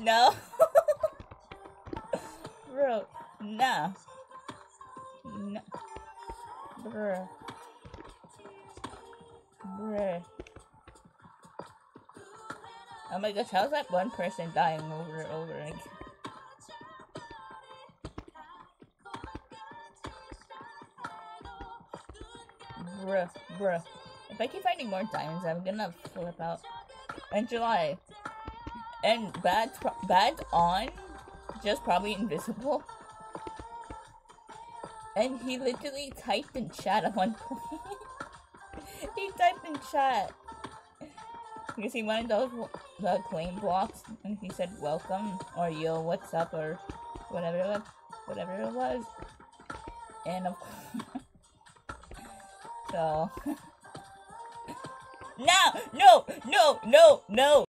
No. Bro, nah. No. Bruh. Bruh. Oh my gosh, how's that one person dying over and over again? Bruh, bruh. If I keep finding more diamonds, I'm gonna flip out. In July. And bad, bad on, just probably invisible. And he literally typed in chat at one point. he typed in chat. Because he wanted those the claim blocks, and he said welcome or yo, what's up or whatever it was, whatever it was. And of course, so no, no, no, no, no.